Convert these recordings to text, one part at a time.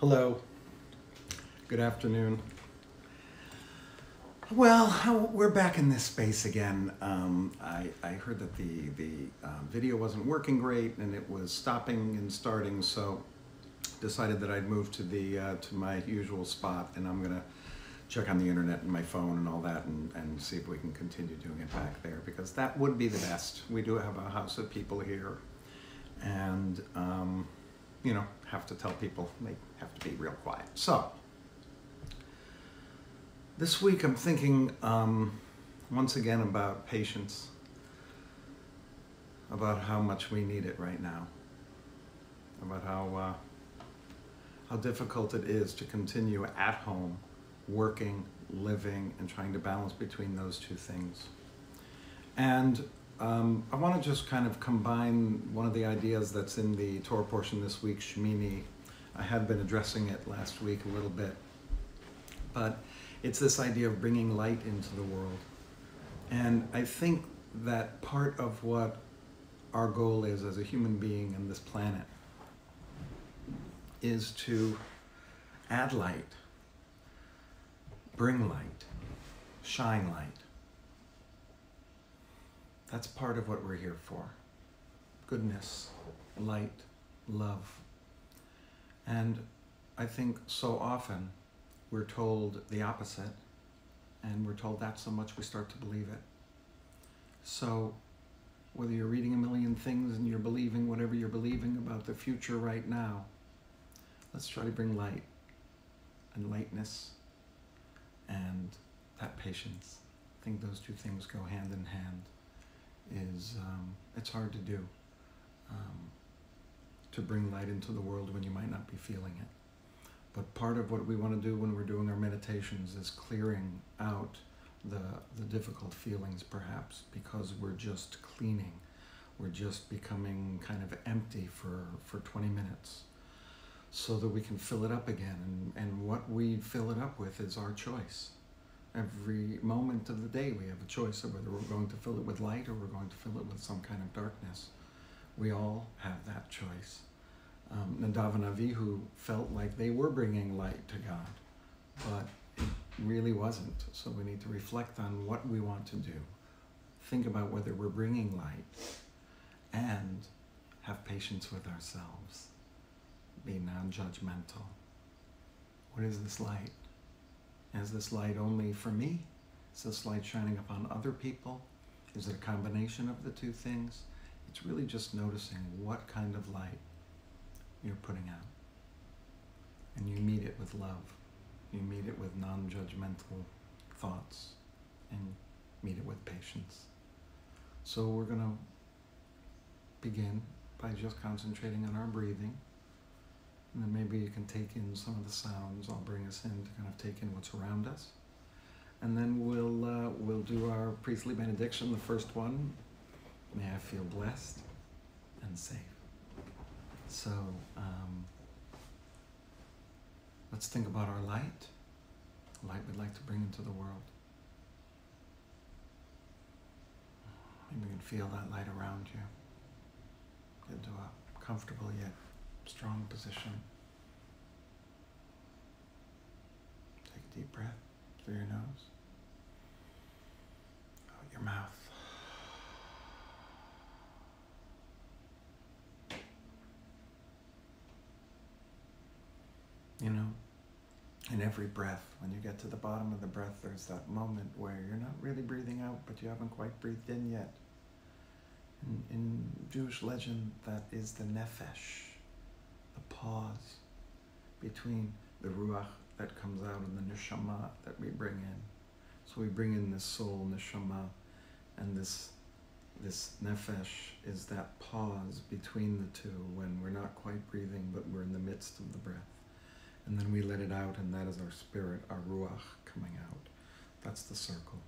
Hello. Good afternoon. Well, we're back in this space again. Um, I, I, heard that the, the uh, video wasn't working great and it was stopping and starting, so decided that I'd move to the uh, to my usual spot and I'm gonna check on the internet and my phone and all that and, and see if we can continue doing it back there because that would be the best. We do have a house of people here and um, you know, have to tell people they have to be real quiet. So, this week I'm thinking um, once again about patience, about how much we need it right now, about how, uh, how difficult it is to continue at home, working, living, and trying to balance between those two things. And um, I want to just kind of combine one of the ideas that's in the Torah portion this week, Shemini. I had been addressing it last week a little bit, but it's this idea of bringing light into the world. And I think that part of what our goal is as a human being on this planet is to add light, bring light, shine light. That's part of what we're here for. Goodness, light, love. And I think so often we're told the opposite, and we're told that so much we start to believe it. So, whether you're reading a million things and you're believing whatever you're believing about the future right now, let's try to bring light and lightness and that patience. I think those two things go hand in hand. Is um, it's hard to do um, to bring light into the world when you might not be feeling it. But part of what we want to do when we're doing our meditations is clearing out the, the difficult feelings, perhaps, because we're just cleaning. We're just becoming kind of empty for, for 20 minutes so that we can fill it up again. And, and what we fill it up with is our choice. Every moment of the day, we have a choice of whether we're going to fill it with light or we're going to fill it with some kind of darkness. We all have that choice um, Nadav and Avihu felt like they were bringing light to God, but it really wasn't. So we need to reflect on what we want to do. Think about whether we're bringing light and have patience with ourselves. Be non judgmental. What is this light? Is this light only for me? Is this light shining upon other people? Is it a combination of the two things? It's really just noticing what kind of light you're putting out. And you meet it with love. You meet it with non judgmental thoughts and meet it with patience. So we're going to begin by just concentrating on our breathing. And then maybe you can take in some of the sounds. I'll bring us in to kind of take in what's around us. And then we'll, uh, we'll do our priestly benediction, the first one. May I feel blessed and safe. So um, let's think about our light, light we'd like to bring into the world. Maybe you can feel that light around you. Get into a comfortable yet strong position. Take a deep breath through your nose, out your mouth. You know, in every breath, when you get to the bottom of the breath, there's that moment where you're not really breathing out, but you haven't quite breathed in yet. In, in Jewish legend, that is the nefesh, the pause between the ruach that comes out and the neshama that we bring in. So we bring in this soul, neshama, and this this nefesh is that pause between the two when we're not quite breathing, but we're in the midst of the breath and then we let it out, and that is our spirit, our ruach coming out. That's the circle.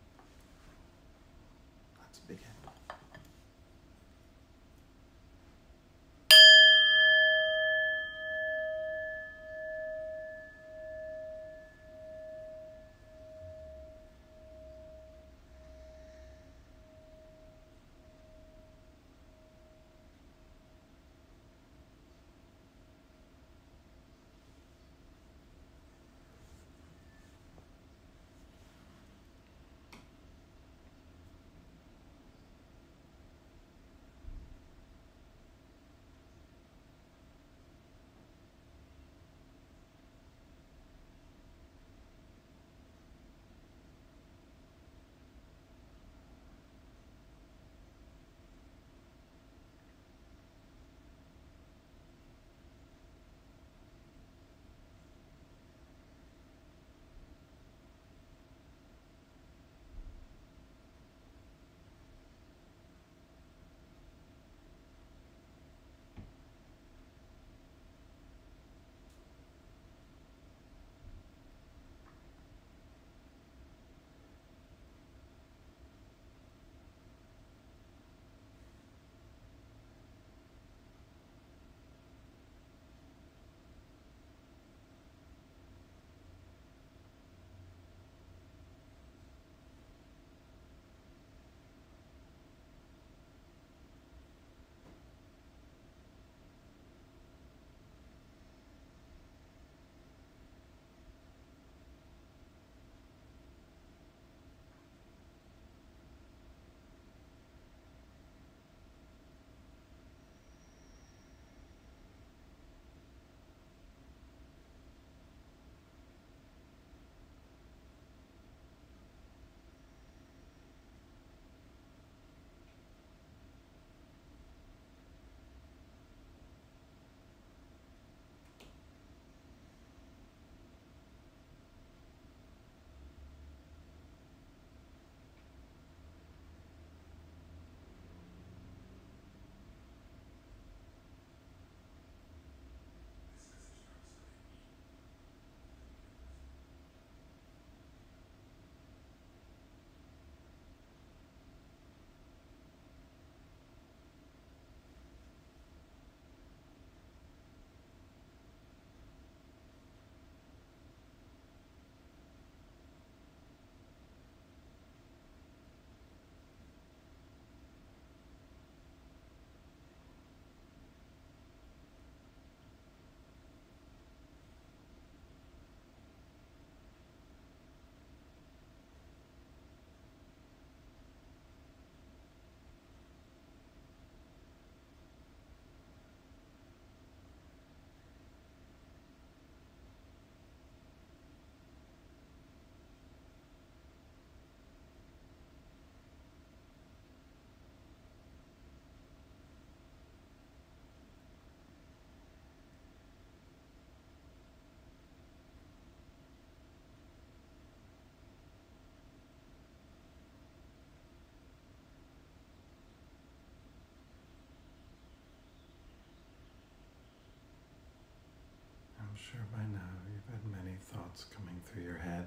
Sure by now you've had many thoughts coming through your head.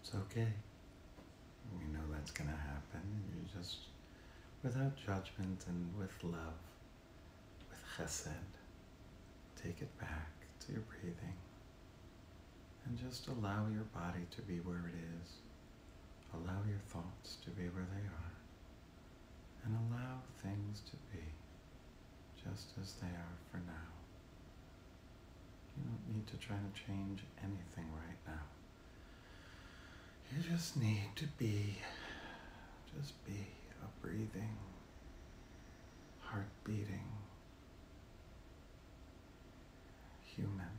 It's okay. We know that's going to happen. You just, without judgment and with love, with chesed, take it back to your breathing and just allow your body to be where it is. Allow your thoughts to be where they are. And allow things to be just as they are for now. You don't need to try to change anything right now. You just need to be, just be a breathing, heart beating human.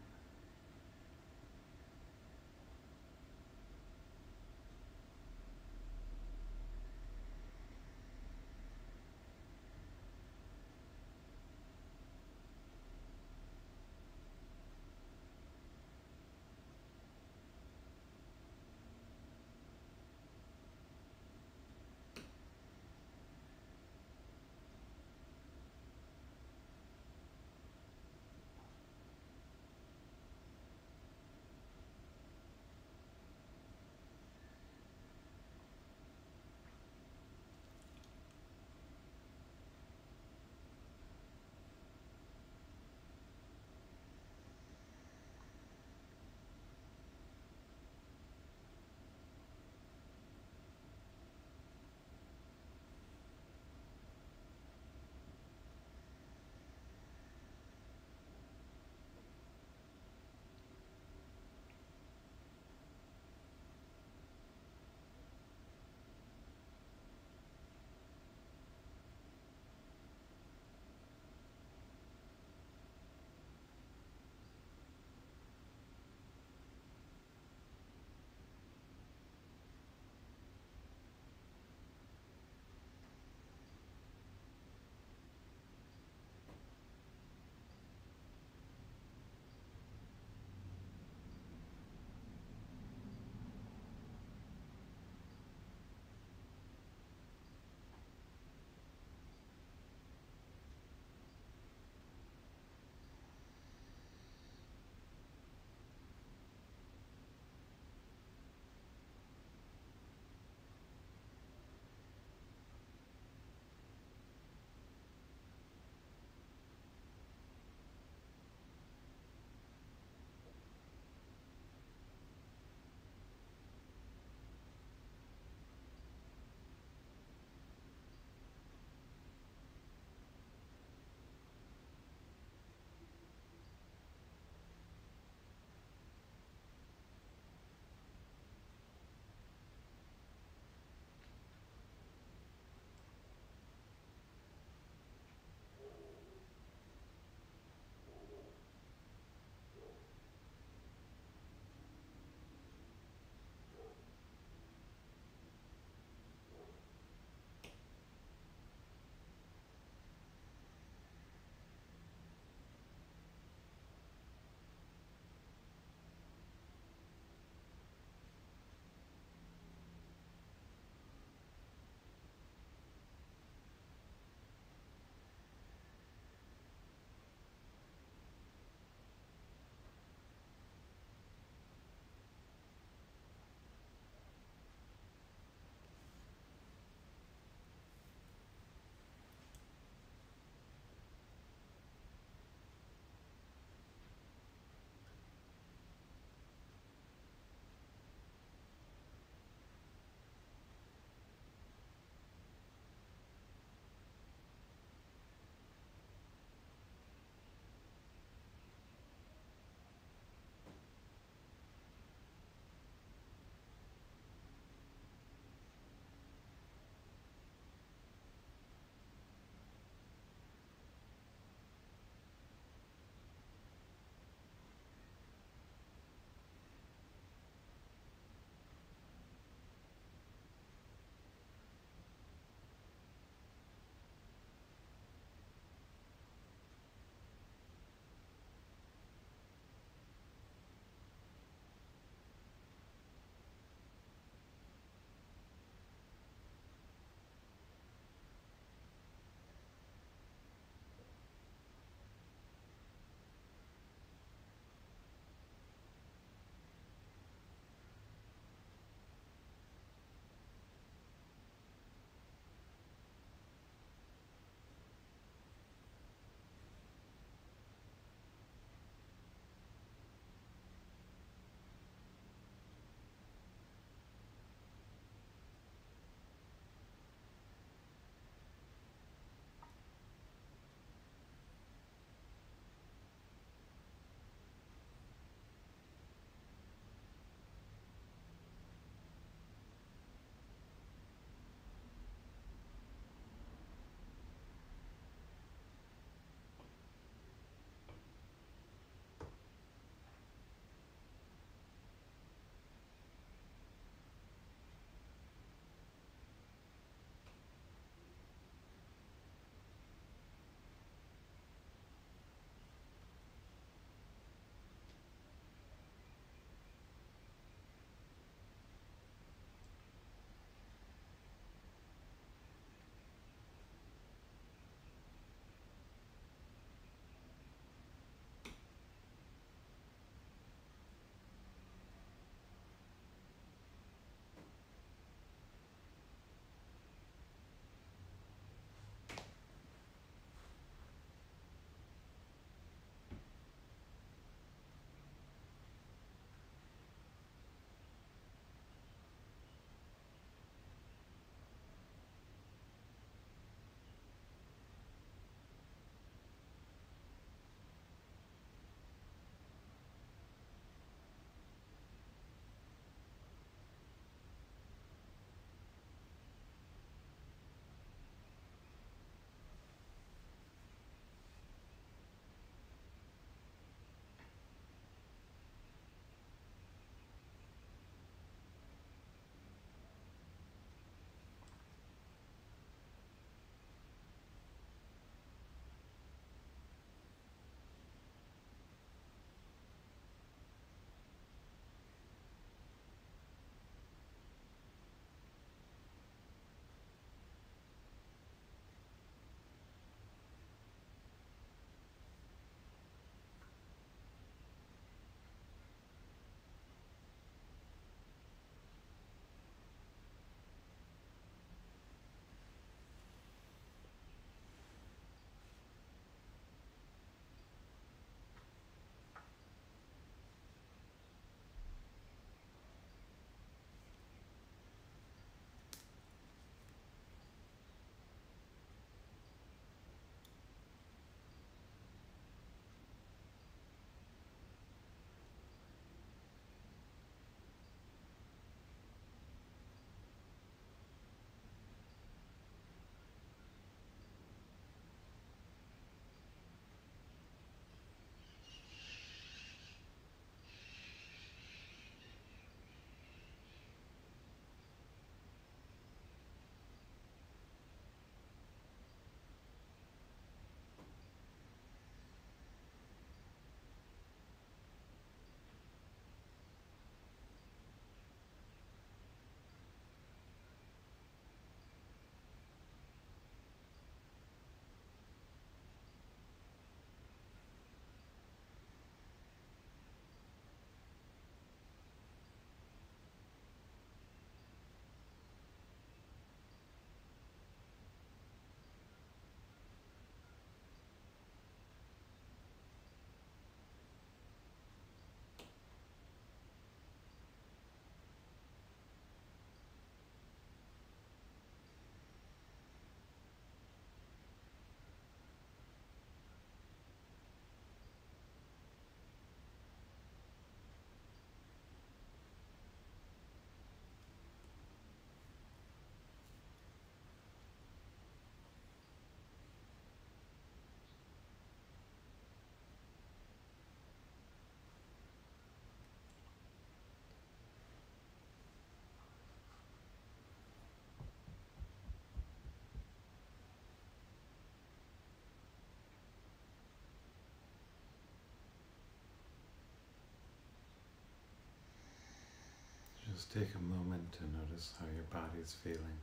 Just take a moment to notice how your body is feeling.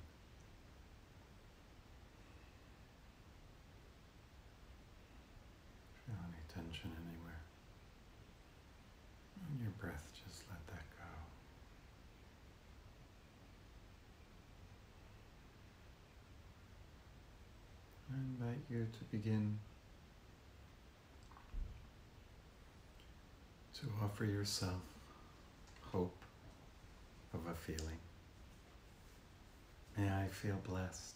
Feel any tension anywhere. Your breath, just let that go. I invite you to begin to offer yourself hope of a feeling. May I feel blessed.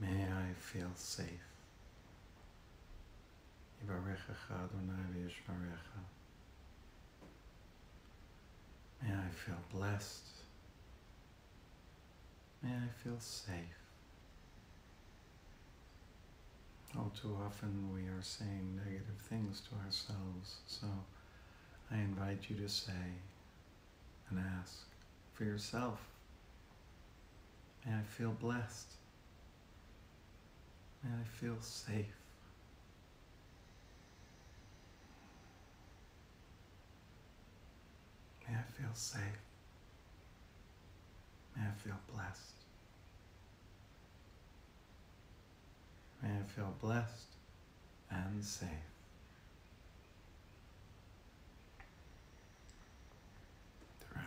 May I feel safe. May I feel blessed. May I feel safe. All too often we are saying negative things to ourselves, so I invite you to say and ask for yourself. May I feel blessed. May I feel safe. May I feel safe. May I feel blessed. May I feel blessed and safe.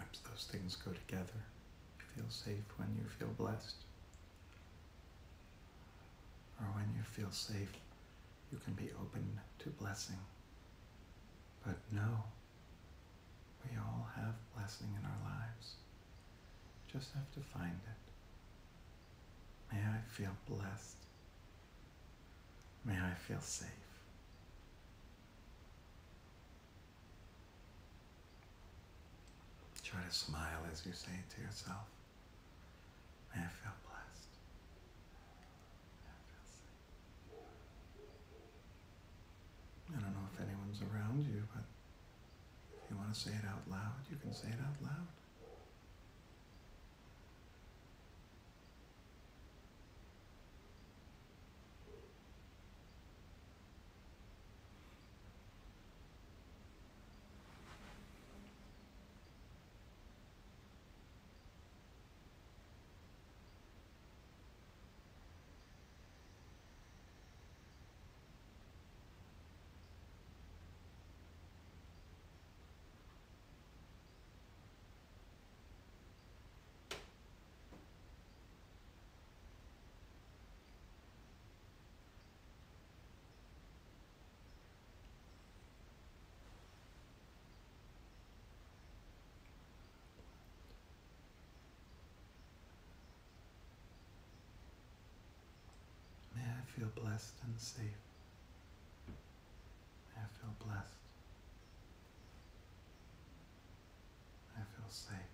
Perhaps those things go together. You feel safe when you feel blessed. Or when you feel safe, you can be open to blessing. But know, we all have blessing in our lives. Just have to find it. May I feel blessed. May I feel safe. Try to smile as you say it to yourself. May I feel blessed. May I feel safe. I don't know if anyone's around you, but if you want to say it out loud, you can say it out loud. May I feel blessed and safe. I feel blessed. I feel safe.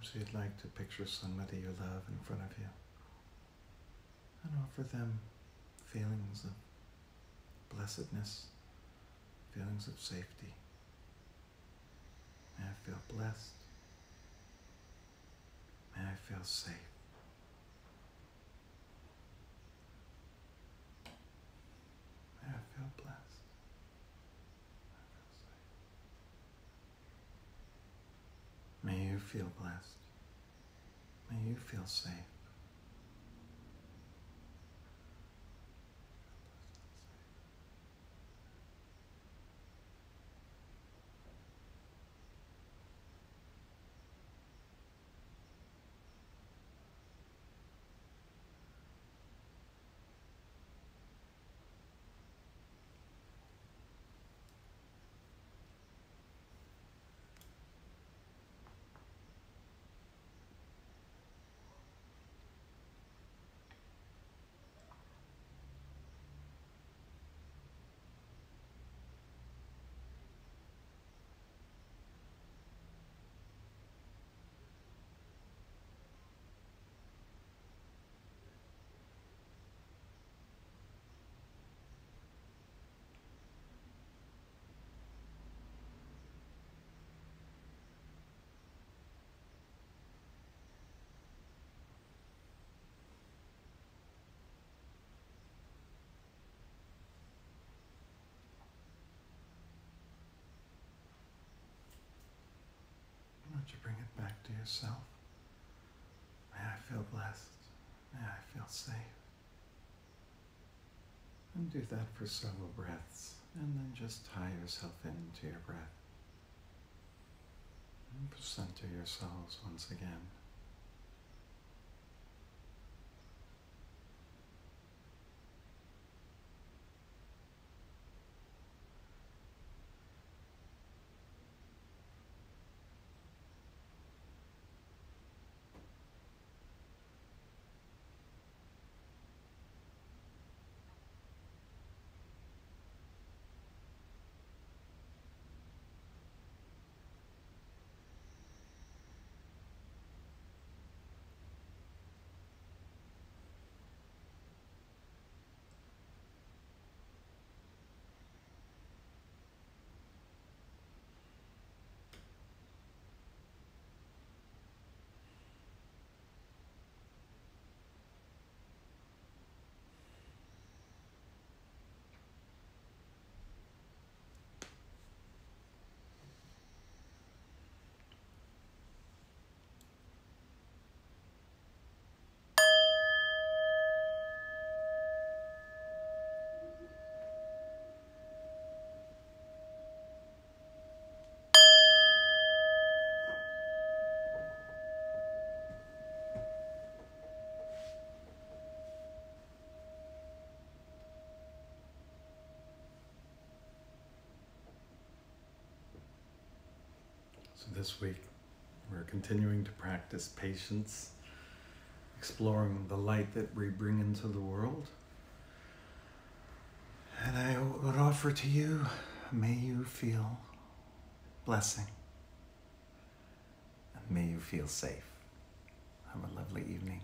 Perhaps you'd like to picture somebody you love in front of you and offer them feelings of blessedness, feelings of safety. May I feel blessed. May I feel safe. May I feel blessed. May you feel blessed. May you feel safe. Would you bring it back to yourself? May I feel blessed. May I feel safe. And do that for several breaths. And then just tie yourself into your breath. And center yourselves once again. So this week, we're continuing to practice patience, exploring the light that we bring into the world. And I would offer to you, may you feel blessing. And may you feel safe. Have a lovely evening.